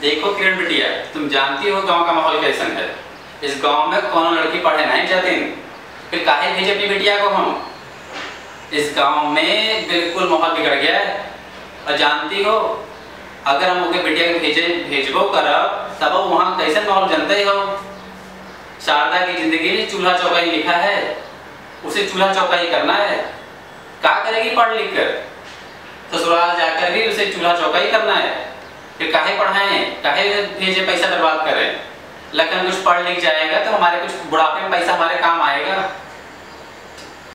देखो किरण बिटिया, तुम जानती हो गाँव का माहौल कैसा है? इस गाँव में कौन लड़की पढ़े नहीं जाती फिर काहे भेजे अपनी बिटिया को हम? इस गाँव में बिल्कुल माहौल बिगड़ गया है। और जानती हो, अगर हम ओके बिटिया को भेजे, भेजबो करब, तब वहाँ कैसे माहौल जानते ही? शारदा की ज़िंदगी में चूल्हा चौकाई लिखा है। उसे चूल्हा चौकाई करना है। क्या करेगी पढ़ लिख कर? ससुराल जाकर भी उसे चूल्हा चौकाई करना है। फिर काहे पढ़ाएँ? काहे भेजे पैसा बर्बाद करें? लेकिन कुछ पढ़ लिख जाएगा तो हमारे कुछ बुढ़ापे में पैसा हमारे काम आएगा।